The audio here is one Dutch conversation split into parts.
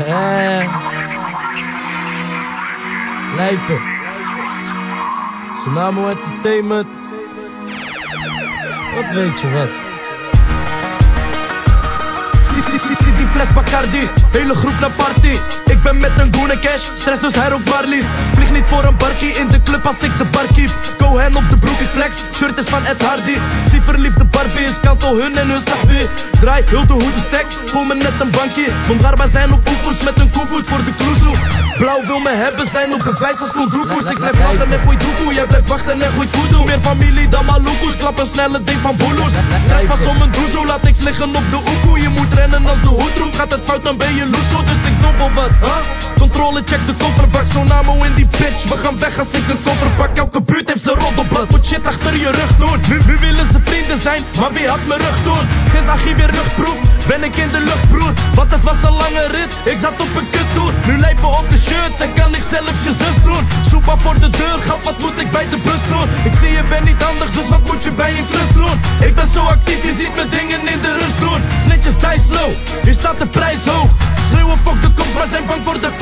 Eh. Lijpen. Tsunamo Entertainment. Wat weet je wat? Zie die fles Bacardi, hele groep naar party Ik ben met een goene cash, stress dus hij ook Marlies Vlieg niet voor een barkie in de club als ik de bar keep Go hen op de broek, flex, shirt is van Ed Hardy. Zie verliefde Barbie, is kanto hun en hun sahbi Draai heel de stek, voel me net een bankje Bombarba zijn op oefers met een koevoet voor de kloezoe. Blauw wil me hebben, zijn op bewijs als kondoekoes Ik blijf lachen en gooi doekoe, jij blijft wachten en gooit voedoe. Meer familie dan maloekoes, klap een snelle ding van boeloes. Stress pas om een doezoe, laat niks liggen op de oekoe Je moet rennen als de hoed roept, gaat het fout dan ben je loeso Dus ik dobbel wat, huh? Controle, check de kofferbak, zo namo in die bitch. We gaan weg als ik een koffer pak, elke buurt heeft zijn roddelblad Moet shit achter je rug doen, nu, nu willen ze vrienden zijn Maar wie had mijn rug doen? Sinds archief weer rugproef, ben ik in de lucht broer. Want het was een lange rit, ik zat op een kuttoer. Nu lijpen op de shirts en kan ik zelfs je zus doen. Soepa voor de deur, gat wat moet ik bij de bus doen? Ik zie je bent niet handig, dus wat moet je bij je klus doen? Ik ben zo actief, je ziet me dingen in de rust doen. Snitjes die slow, hier staat de prijs hoog. Schreeuwen fuck de kops, maar zijn bang voor de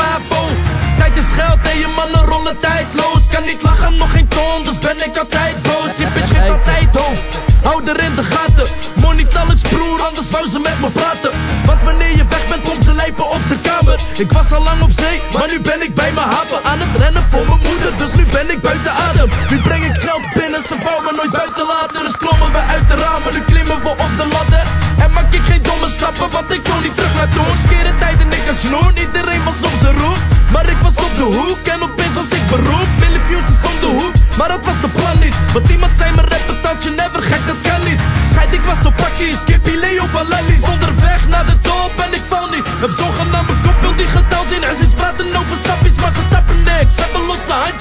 geld en je mannen rollen tijdloos. Kan niet lachen, nog geen ton, dus ben ik altijd boos. Je bitch geeft altijd hoofd, hou er in de gaten. Money talks broer, anders wou ze met me praten. Want wanneer je weg bent, komt ze lijpen op de kamer. Ik was al lang op zee, maar nu ben ik bij mijn haven. Aan het rennen voor mijn moeder, dus nu ben ik buiten adem. Nu breng ik geld binnen, ze wou me nooit buiten laten. Dus klommen we uit de ramen, nu klimmen we op de ladder. En maak ik geen domme stappen, want ik wil niet terug naar toen Skere tijden, ik had snoer, de hoek en opeens was ik Billy Fuse is om de hoek, maar dat was de plan niet. Want iemand zei me rappen dat je never gek, dat kan niet. Scheid, ik was zo pakkie, Skippy, Leo van Lally Onderweg naar de top en ik val niet. Heb zogenaamd mijn kop, wil die getal zien En ze praten over sappies, maar ze tappen niks. Hebben losse handjes,